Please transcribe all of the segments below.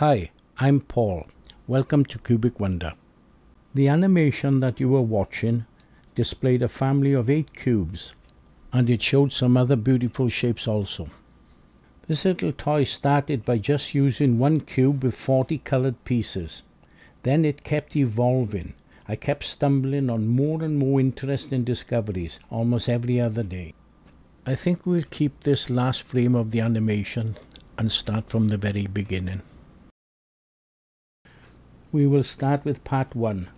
Hi, I'm Paul. Welcome to Cubic Wonder. The animation that you were watching displayed a family of eight cubes and it showed some other beautiful shapes also. This little toy started by just using one cube with 40 colored pieces. Then it kept evolving. I kept stumbling on more and more interesting discoveries almost every other day. I think we'll keep this last frame of the animation and start from the very beginning. We will start with part 1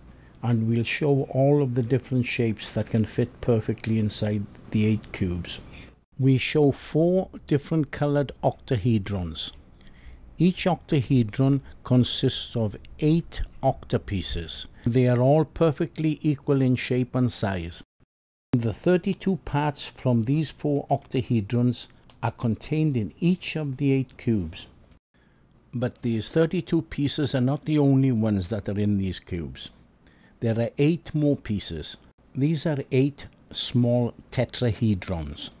and we'll show all of the different shapes that can fit perfectly inside the 8 cubes. We show 4 different colored octahedrons. Each octahedron consists of 8 octapieces. They are all perfectly equal in shape and size. The 32 parts from these 4 octahedrons are contained in each of the 8 cubes. But these 32 pieces are not the only ones that are in these cubes. There are 8 more pieces. These are 8 small tetrahedrons.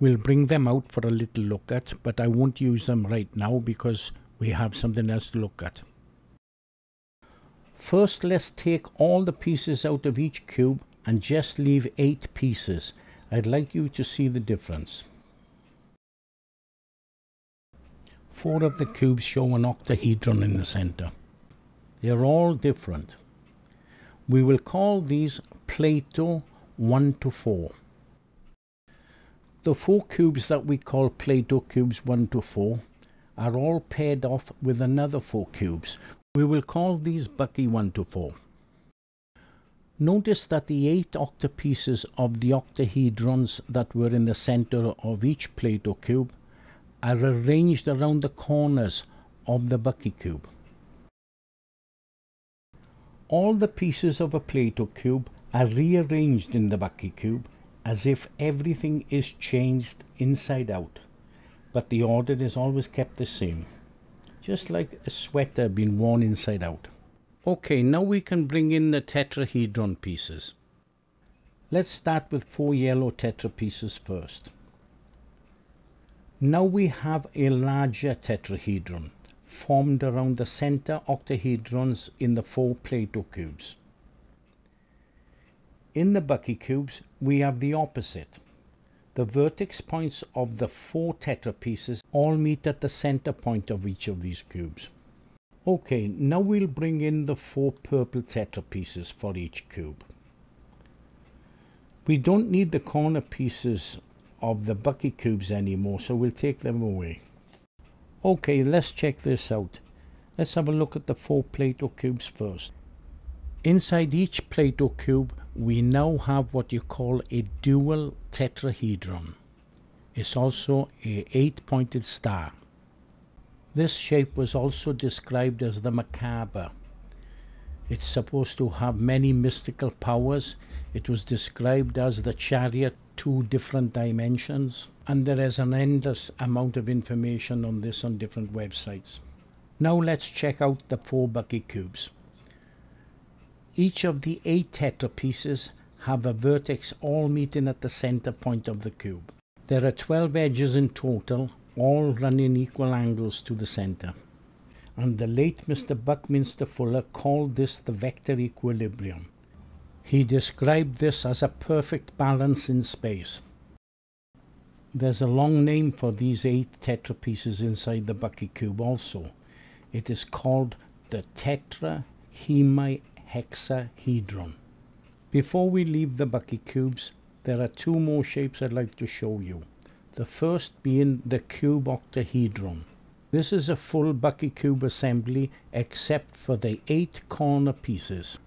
We'll bring them out for a little look at, but I won't use them right now because we have something else to look at. First, let's take all the pieces out of each cube and just leave 8 pieces. I'd like you to see the difference. Four of the cubes show an octahedron in the center. They are all different. We will call these Plato 1 to 4. The four cubes that we call Plato cubes 1 to 4 are all paired off with another four cubes. We will call these Bucky 1 to 4. Notice that the eight octapieces of the octahedrons that were in the center of each Plato cube are arranged around the corners of the Bucky cube. All the pieces of a Plato cube are rearranged in the Bucky cube as if everything is changed inside out, but the order is always kept the same, just like a sweater being worn inside out. Okay, now we can bring in the tetrahedron pieces. Let's start with four yellow tetra pieces first. Now we have a larger tetrahedron formed around the center octahedrons in the four Plato cubes. In the Bucky cubes, we have the opposite. The vertex points of the four tetra pieces all meet at the center point of each of these cubes. Okay, now we'll bring in the four purple tetra pieces for each cube. We don't need the corner pieces of the Bucky cubes anymore, so we'll take them away. Okay, let's check this out. Let's have a look at the four Plato cubes first. Inside each Plato cube, we now have what you call a dual tetrahedron. It's also a eight-pointed star. This shape was also described as the Merkaba. It's supposed to have many mystical powers. It was described as the chariot two different dimensions and there is an endless amount of information on this on different websites. Now let's check out the four Bucky cubes. Each of the eight tetra pieces have a vertex all meeting at the center point of the cube. There are 12 edges in total, all running equal angles to the center. And the late Mr. Buckminster Fuller called this the vector equilibrium. He described this as a perfect balance in space. There's a long name for these eight tetra pieces inside the Bucky cube also. It is called the tetrahemihexahedron. Before we leave the Bucky cubes, there are two more shapes I'd like to show you. The first being the cube octahedron. This is a full Bucky cube assembly except for the eight corner pieces.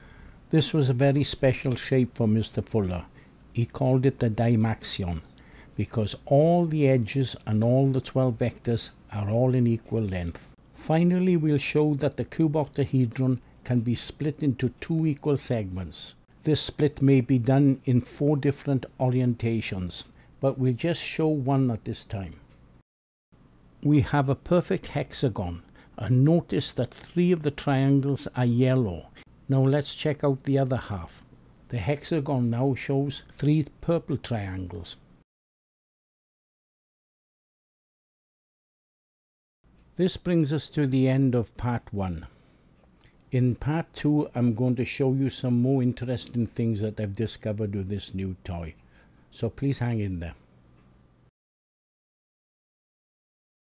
This was a very special shape for Mr. Fuller. He called it the Dymaxion because all the edges and all the 12 vectors are all in equal length. Finally, we'll show that the cube octahedron can be split into two equal segments. This split may be done in four different orientations, but we'll just show one at this time. We have a perfect hexagon, and notice that three of the triangles are yellow now let's check out the other half. The hexagon now shows three purple triangles. This brings us to the end of part 1. In part 2 I'm going to show you some more interesting things that I've discovered with this new toy. So please hang in there.